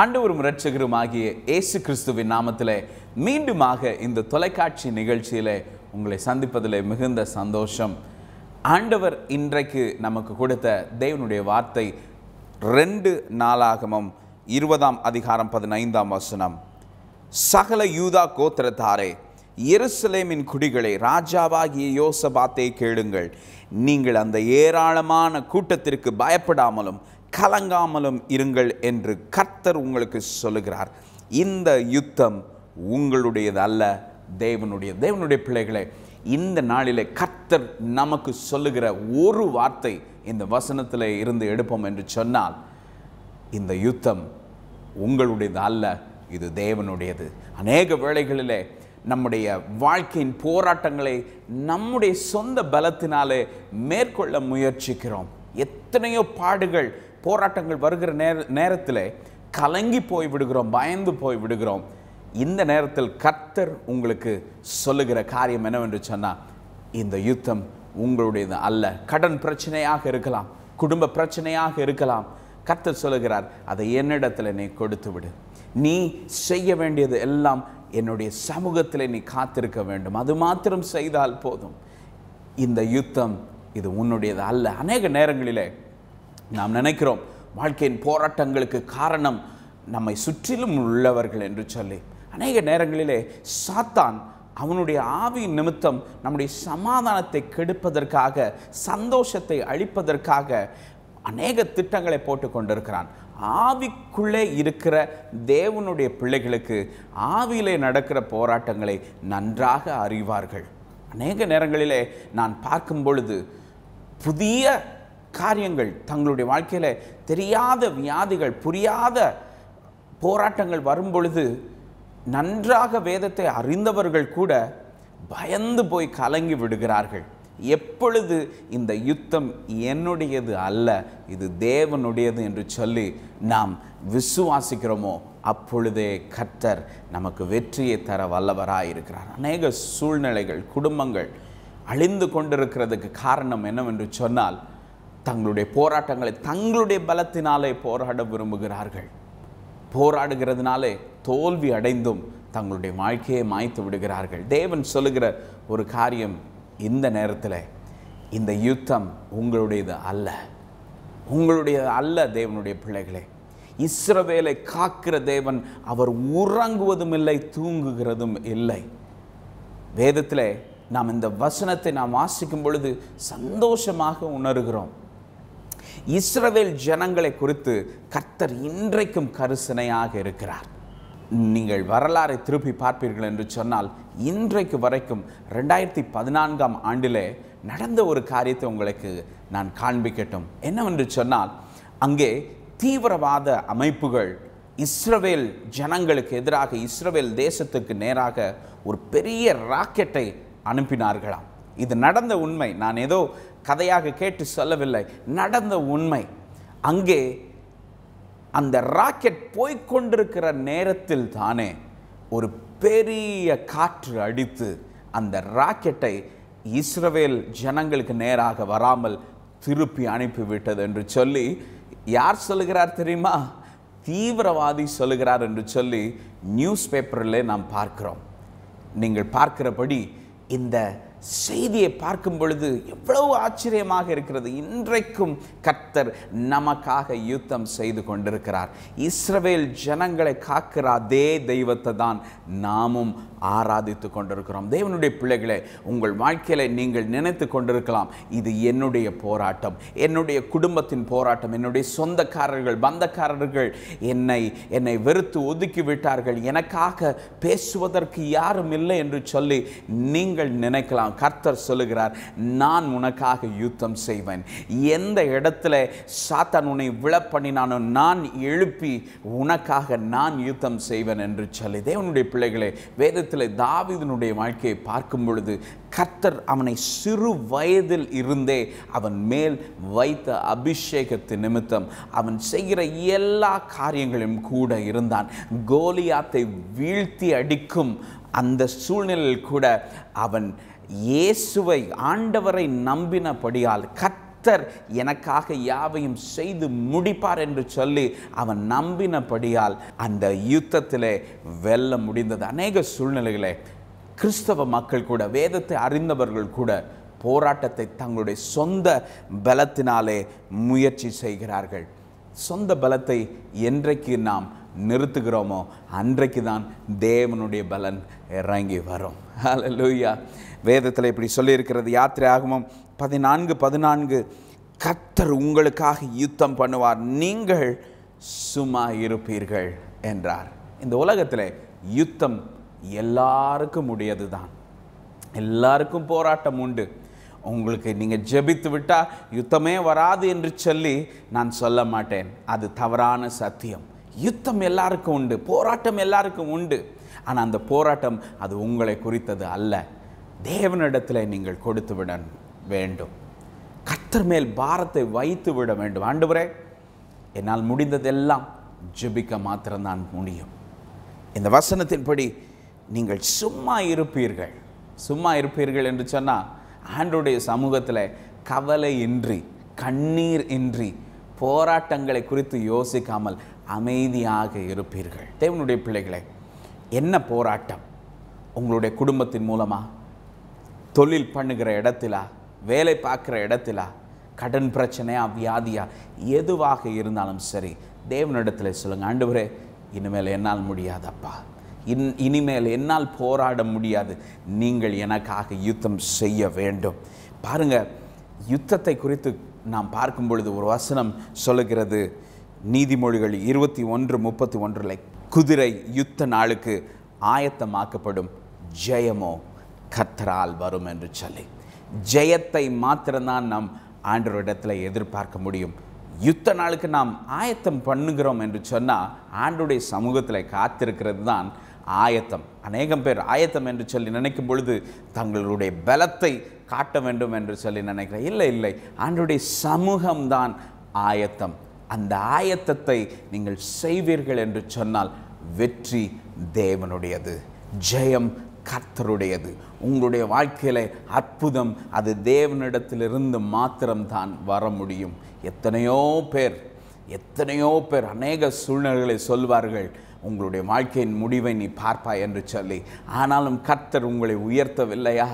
ஆண்டவரும் இரட்சகருமாகிய இயேசு கிறிஸ்துவின் நாமத்திலே மீண்டுமாக இந்த தொலைக்காட்சி நிகழ்ச்சியிலே உங்களை சந்திப்பதில் மிகுந்த சந்தோஷம். ஆண்டவர் இன்றைக்கு நமக்கு கொடுத்த தேவனுடைய வார்த்தை ரெண்டு நாளாகமம் இருபதாம் அதிகாரம் பதினைந்தாம் வசனம். சகல யூதா கோத்திரத்தாரே எருசலேமின் குடிகளை ராஜாவாகிய யோசபாத்தை கேளுங்கள். நீங்கள் அந்த ஏராளமான கூட்டத்திற்கு பயப்படாமலும் கலங்காமலும் இருங்கள் என்று கர்த்தர் உங்களுக்கு சொல்லுகிறார். இந்த யுத்தம் உங்களுடையது அல்ல தேவனுடைய தேவனுடைய பிள்ளைகளே இந்த நாளிலே கர்த்தர் நமக்கு சொல்லுகிற ஒரு வார்த்தை இந்த வசனத்தில் இருந்து எடுப்போம் என்று சொன்னால் இந்த யுத்தம் உங்களுடையது அல்ல இது தேவனுடையது. அநேக வேளைகளிலே நம்முடைய வாழ்க்கையின் போராட்டங்களை நம்முடைய சொந்த பலத்தினாலே மேற்கொள்ள முயற்சிக்கிறோம். எத்தனையோ பாடுகள் போராட்டங்கள் வருகிற நேர நேரத்தில் கலங்கி போய் விடுகிறோம் பயந்து போய் விடுகிறோம். இந்த நேரத்தில் கர்த்தர் உங்களுக்கு சொல்லுகிற காரியம் என்னவென்று சொன்னால் இந்த யுத்தம் உங்களுடையது அல்ல. கடன் பிரச்சனையாக இருக்கலாம் குடும்ப பிரச்சனையாக இருக்கலாம். கர்த்தர் சொல்லுகிறார் அதை என்னிடத்தில் நீ கொடுத்து விடு நீ செய்ய வேண்டியது எல்லாம் என்னுடைய சமூகத்தில் நீ காத்திருக்க வேண்டும். அது மாத்திரம் செய்தால் போதும். இந்த யுத்தம் இது உன்னுடையது அல்ல. அநேக நேரங்களிலே நாம் நினைக்கிறோம். வாழ்க்கையின் போராட்டங்களுக்கு காரணம் நம்மை சுற்றிலும் உள்ளவர்கள் என்று சொல்லி. அநேக நேரங்களிலே சாத்தான் அவனுடைய ஆவியின் நிமித்தம் நம்முடைய சமாதானத்தை கெடுப்பதற்காக சந்தோஷத்தை அழிப்பதற்காக அநேக திட்டங்களை போட்டு கொண்டிருக்கிறான். ஆவிக்குள்ளே இருக்கிற தேவனுடைய பிள்ளைகளுக்கு ஆவியிலே நடக்கிற போராட்டங்களை நன்றாக அறிவார்கள். அநேக நேரங்களிலே நான் பார்க்கும் பொழுது புதிய காரியங்கள் தங்களுடைய வாழ்க்கையில் தெரியாத வியாதிகள் புரியாத போராட்டங்கள் வரும் பொழுது நன்றாக வேதத்தை அறிந்தவர்கள் கூட பயந்து போய் கலங்கி விடுகிறார்கள். எப்பொழுது இந்த யுத்தம் என்னுடையது அல்ல இது தேவனுடையது என்று சொல்லி நாம் விசுவாசிக்கிறோமோ அப்பொழுதே கர்த்தர் நமக்கு வெற்றியை தர வல்லவராக இருக்கிறார். அநேக சூழ்நிலைகள் குடும்பங்கள் அழிந்து கொண்டிருக்கிறதுக்கு காரணம் என்னவென்று சொன்னால் தங்களுடைய போராட்டங்களை தங்களுடைய பலத்தினாலே போராட விரும்புகிறார்கள். போராடுகிறதுனாலே தோல்வி அடைந்தும் தங்களுடைய வாழ்க்கையை மாய்த்து விடுகிறார்கள். தேவன் சொல்லுகிற ஒரு காரியம் இந்த நேரத்தில் இந்த யுத்தம் உங்களுடையது அல்ல. உங்களுடையது அல்ல தேவனுடைய பிள்ளைகளே. இஸ்ரவேலை காக்கிற தேவன் அவர் உறங்குவதும் இல்லை தூங்குகிறதும் இல்லை. வேதத்தில் நாம் இந்த வசனத்தை நாம் வாசிக்கும் பொழுது சந்தோஷமாக உணர்கிறோம். இஸ்ரவேல் ஜனங்களை குறித்து கர்த்தர் இன்றைக்கும் கரிசனையாக இருக்கிறார். நீங்கள் வரலாறை திருப்பி பார்ப்பீர்கள் என்று சொன்னால் இன்றைக்கு வரைக்கும் ரெண்டாயிரத்தி பதினான்காம் ஆண்டிலே நடந்த ஒரு காரியத்தை உங்களுக்கு நான் காண்பிக்கட்டும். என்னவென்று சொன்னால் அங்கே தீவிரவாத அமைப்புகள் இஸ்ரவேல் ஜனங்களுக்கு எதிராக இஸ்ரவேல் தேசத்துக்கு நேராக ஒரு பெரிய ராக்கெட்டை அனுப்பினார்களாம். இது நடந்த உண்மை. நான் ஏதோ கதையாக கேட்டு சொல்லவில்லை. நடந்த உண்மை. அங்கே அந்த ராக்கெட் போய்கொண்டிருக்கிற நேரத்தில் தானே ஒரு பெரிய காற்று அடித்து அந்த ராக்கெட்டை இஸ்ரவேல் ஜனங்களுக்கு நேராக வராமல் திருப்பி அனுப்பிவிட்டது என்று சொல்லி யார் சொல்லுகிறார் தெரியுமா? தீவிரவாதி சொல்லுகிறார் என்று சொல்லி நியூஸ் பேப்பரில் நாம் பார்க்கிறோம். நீங்கள் பார்க்கிறபடி இந்த செய்தியை பார்க்கும் பொழுது எவ்வளவு ஆச்சரியமாக இருக்கிறது. இன்றைக்கும் கர்த்தர் நமக்காக யுத்தம் செய்து கொண்டிருக்கிறார். இஸ்ரவேல் ஜனங்களை காக்கிற அதே தெய்வத்தை தான் நாமும் ஆராதித்து கொண்டிருக்கிறோம். தேவனுடைய பிள்ளைகளை உங்கள் வாழ்க்கையில நீங்கள் நினைத்து கொண்டிருக்கலாம் இது என்னுடைய போராட்டம் என்னுடைய குடும்பத்தின் போராட்டம் என்னுடைய சொந்தக்காரர்கள் பந்தக்காரர்கள் என்னை என்னை வெறுத்து ஒதுக்கி விட்டார்கள் எனக்காக பேசுவதற்கு யாரும் இல்லை என்று சொல்லி நீங்கள் நினைக்கலாம். கர்த்தர் சொல்லுகிறார் நான் உனக்காக யுத்தம் செய்வேன். எந்த இடத்துல சாத்தான் உன்னை விழப்பண்ணினானோ நான் எழுப்பி உனக்காக நான் யுத்தம் செய்வேன் என்று சொல்லி தேவனுடைய பிள்ளைகளே வேதத்தில் தாவிதனுடைய வாழ்க்கையை பார்க்கும் பொழுது கர்த்தர் அவனை சிறு வயதில் இருந்தே அவன் மேல் வைத்த அபிஷேகத்து நிமித்தம் அவன் செய்கிற எல்லா காரியங்களும் கூட இருந்தான். கோலியாத்தை வீழ்த்தி அடிக்கும் அந்த சூழ்நிலையில் கூட அவன் இயேசுவை ஆண்டவரை நம்பினபடியால் கத்தர் எனக்காக யாவையும் செய்து முடிப்பார் என்று சொல்லி அவன் நம்பினபடியால் அந்த யுத்தத்திலே வெல்ல முடிந்தது. அநேக சூழ்நிலைகளே கிறிஸ்தவ மக்கள் கூட வேதத்தை அறிந்தவர்கள் கூட போராட்டத்தை தங்களுடைய சொந்த பலத்தினாலே முயற்சி செய்கிறார்கள். சொந்த பலத்தை என்றைக்கு நாம் நிறுத்துகிறோமோ? அன்றைக்கு தான் தேவனுடைய பலன் இறங்கி வரும். ஹalleluya வேதத்தில் இப்படி சொல்லியிருக்கிறது. யாத்திரை ஆகமும் பதினான்கு பதினான்கு. கத்தர் உங்களுக்காக யுத்தம் பண்ணுவார். நீங்கள் சும்மா இருப்பீர்கள் என்றார். இந்த உலகத்தில் யுத்தம் எல்லாருக்கும் உடையது தான் எல்லாருக்கும் போராட்டம் உண்டு. உங்களுக்கு நீங்கள் ஜெபித்து விட்டால் யுத்தமே வராது என்று சொல்லி நான் சொல்ல மாட்டேன். அது தவறான சத்தியம். யுத்தம் எல்லாருக்கும் உண்டு போராட்டம் எல்லாருக்கும் உண்டு. ஆனால் அந்த போராட்டம் அது உங்களை குறித்தது அல்ல. தேவனிடத்தில் நீங்கள் கொடுத்து விட வேண்டும். கத்தர் மேல் பாரத்தை வைத்து விட வேண்டும். ஆண்டவரே என்னால் முடிந்ததெல்லாம் ஜெபிக்க மாத்திரம்தான் முடியும். இந்த வசனத்தின்படி நீங்கள் சும்மா இருப்பீர்கள். சும்மா இருப்பீர்கள் என்று சொன்னால் ஆண்டுடைய சமூகத்தில் கவலை இன்றி கண்ணீர் இன்றி போராட்டங்களை குறித்து யோசிக்காமல் அமைதியாக இருப்பீர்கள். தேவனுடைய பிள்ளைகளை என்ன போராட்டம்? உங்களுடைய குடும்பத்தின் மூலமா? தொழில் பண்ணுகிற இடத்திலா? வேலை பார்க்குற இடத்திலா? கடன் பிரச்சனையா வியாதியா? எதுவாக இருந்தாலும் சரி தேவனிடத்தில் சொல்லுங்கள் ஆண்டவரே இனிமேல் என்னால் முடியாதப்பா. இன் இனிமேல் என்னால் போராட முடியாது. நீங்கள் எனக்காக யுத்தம் செய்ய வேண்டும். பாருங்க யுத்தத்தை குறித்து நாம் பார்க்கும் பொழுது ஒரு வசனம் சொல்லுகிறது. நீதிமொழிகள் இருபத்தி ஒன்று முப்பத்தி ஒன்றில் குதிரை யுத்த நாளுக்கு ஆயத்தமாக்கப்படும் ஜெயமோ கத்தரால் வரும் என்று சொல்லி. ஜெயத்தை மாத்திரம்தான் நாம் ஆண்டோரிடத்தில் எதிர்பார்க்க முடியும். யுத்த நாளுக்கு நாம் ஆயத்தம் பண்ணுகிறோம் என்று சொன்னால் ஆண்டுடைய சமூகத்தில் காத்திருக்கிறது தான் ஆயத்தம். அநேகம் பேர் ஆயத்தம் என்று சொல்லி நினைக்கும் பொழுது தங்களுடைய பலத்தை காட்ட வேண்டும் என்று சொல்லி நினைக்கிறேன். இல்லை இல்லை. ஆண்டுடைய சமூகம்தான் ஆயத்தம். அந்த ஆயத்தத்தை நீங்கள் செய்வீர்கள் என்று சொன்னால் வெற்றி தேவனுடையது ஜெயம் கர்த்தருடையது. உங்களுடைய வாழ்க்கையில் அற்புதம் அது தேவனிடத்திலிருந்து மாத்திரம்தான் வர முடியும். எத்தனையோ பேர் எத்தனையோ பேர் அநேக சூழ்நிலைகளை சொல்வார்கள். உங்களுடைய வாழ்க்கையின் முடிவை நீ பார்ப்பாய் என்று சொல்லி ஆனாலும் கர்த்தர் உங்களை உயர்த்தவில்லையா?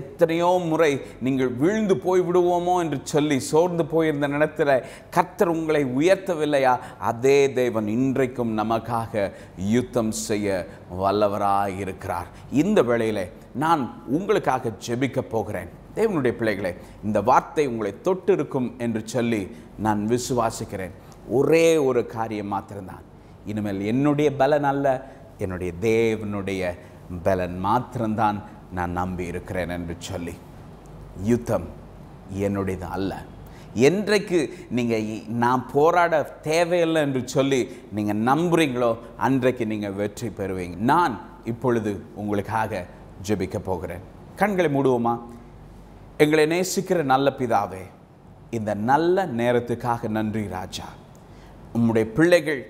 எத்தனையோ முறை நீங்கள் விழுந்து போய் விடுவோமோ என்று சொல்லி சோர்ந்து போயிருந்த நேரத்தில் கர்த்தர் உங்களை உயர்த்தவில்லையா? அதே தேவன் இன்றைக்கும் நமக்காக யுத்தம் செய்ய வல்லவராய் இருக்கிறார் இந்த வேளையில் நான் உங்களுக்காக ஜெபிக்கப் போகிறேன். தேவனுடைய பிள்ளைகளே இந்த வார்த்தை உங்களை தொட்டு இருக்கும் என்று சொல்லி நான் விசுவாசிக்கிறேன். ஒரே ஒரு காரியம் மாத்திரம்தான். இனிமேல் என்னுடைய பலன் அல்ல என்னுடைய தேவனுடைய பலன் மாத்திரம்தான் நான் நம்பி இருக்கிறேன் என்று சொல்லி யுத்தம் என்னுடையது அல்ல. என்றைக்கு நீங்கள் நான் போராட தேவையில்லை என்று சொல்லி நீங்கள் நம்புறீங்களோ அன்றைக்கு நீங்கள் வெற்றி பெறுவீங்க. நான் இப்பொழுது உங்களுக்காக ஜெபிக்க போகிறேன். கண்களை மூடுவோமா? எங்களை நேசிக்கிற நல்ல பிதாவே இந்த நல்ல நேரத்துக்காக நன்றி ராஜா. உம்முடைய பிள்ளைகள்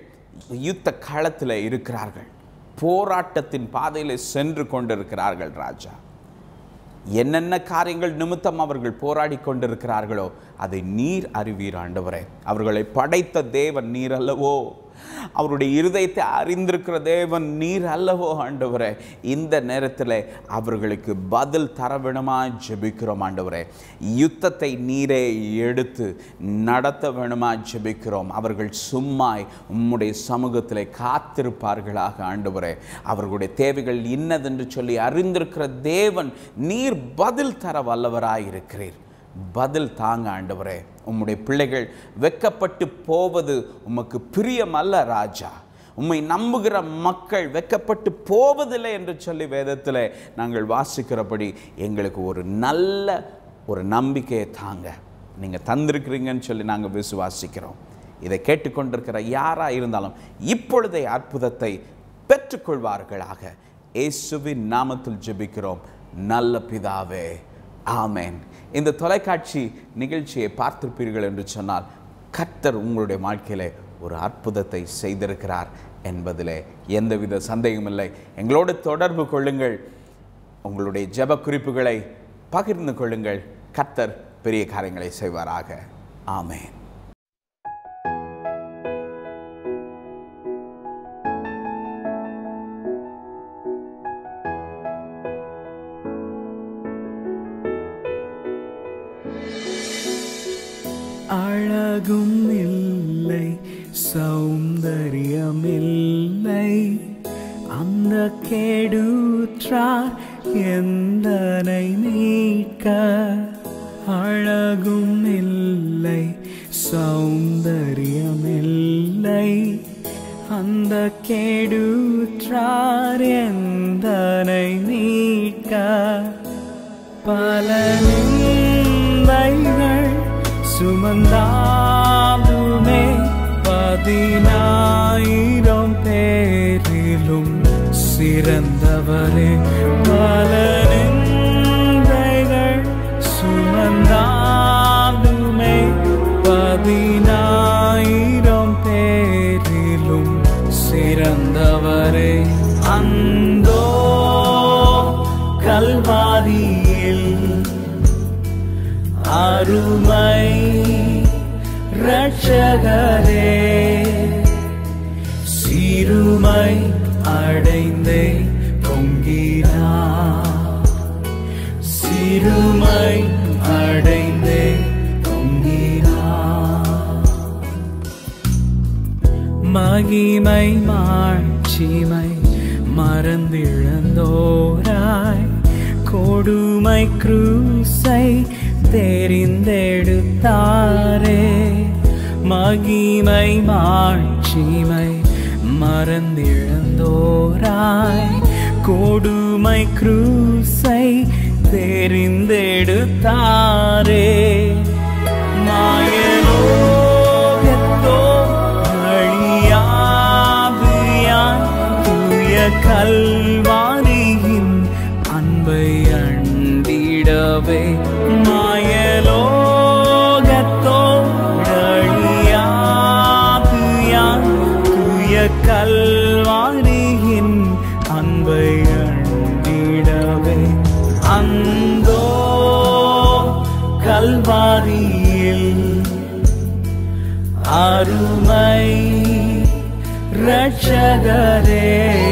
யுத்த களத்தில் இருக்கிறார்கள். போராட்டத்தின் பாதையில் சென்று கொண்டிருக்கிறார்கள் ராஜா. என்னென்ன காரியங்கள் நிமித்தம் அவர்கள் போராடி கொண்டிருக்கிறார்களோ அதை நீர் அறிவீர் ஆண்டவரே. அவர்களை படைத்த தேவன் நீர் அல்லவோ? அவருடைய இருதயத்தை அறிந்திருக்கிற தேவன் நீர் அல்லவோ ஆண்டவரே இந்த நேரத்தில் அவர்களுக்கு பதில் தர வேணுமா ஜெபிக்கிறோம் ஆண்டவரே. யுத்தத்தை நீரே எடுத்து நடத்த வேணுமா ஜெபிக்கிறோம். அவர்கள் சும்மாய் உம்முடைய சமூகத்தில் காத்திருப்பார்களாக ஆண்டவரே. அவர்களுடைய தேவைகள் இன்னதென்று சொல்லி அறிந்திருக்கிற தேவன் நீர் பதில் தர வல்லவராயிருக்கிறீர். பதில் தாங்க ஆண்டவரே. உம்முடைய பிள்ளைகள் வெக்கப்பட்டு போவது உமக்கு பிரியமல்ல ராஜா. உம்மை நம்புகிற மக்கள் வெக்கப்பட்டு போவதில்லை என்று சொல்லி வேதத்தில் நாங்கள் வாசிக்கிறபடி எங்களுக்கு ஒரு நல்ல ஒரு நம்பிக்கையை தாங்க. நீங்கள் தந்திருக்கிறீங்கன்னு சொல்லி நாங்கள் விசுவாசிக்கிறோம். இதை கேட்டுக்கொண்டிருக்கிற யாராக இருந்தாலும் இப்பொழுதே அற்புதத்தை பெற்றுக்கொள்வார்களாக. இயேசுவின் நாமத்தில் ஜெபிக்கிறோம். நல்ல பிதாவே. ஆமேன். இந்த தொலைக்காட்சி நிகழ்ச்சியை பார்த்திருப்பீர்கள் என்று சொன்னால் கர்த்தர் உங்களுடைய வாழ்க்கையிலே ஒரு அற்புதத்தை செய்திருக்கிறார் என்பதிலே எந்தவித சந்தேகமில்லை எங்களோடு தொடர்பு கொள்ளுங்கள். உங்களுடைய ஜெப குறிப்புகளை பகிர்ந்து கொள்ளுங்கள். கர்த்தர் பெரிய காரியங்களை செய்வாராக. ஆமேன். அழகும் இல்லை சௌந்தரியம் இல்லை அந்த கேடுற்றார் எந்தனை நீக்க அழகும் இல்லை சௌந்தரியம் இல்லை அந்த கேடுற்றார் எந்தனை நீக்க பல സുമന്താവുമേ പതിനായിരം പേരിലും സിരന്തവരെ പലനിന്തകൾ സുമന്താവുമേ പതിനായിരം പേരിലും സിറന്തവരെ അന്തോ കൽവ அருமை ரட்சகரே சிறுமை அடைந்தே பொங்கினா சிறுமை அடைந்தே பொங்கினா மகிமை மாட்சிமை மறந்திழந்தோராய் கொடுமை குரூசை தெரிந்தெடுத்தாரே. மகிமை மாட்சிமை மறந்திழந்தோராய். கொடுமை குரூசை தெரிந்தெடுத்தாரே. மாயலோகத்தோ அழியாது கல்வாரியில் அருமை ரட்சகரே.